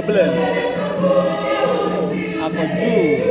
problem. Àpọ̀jù.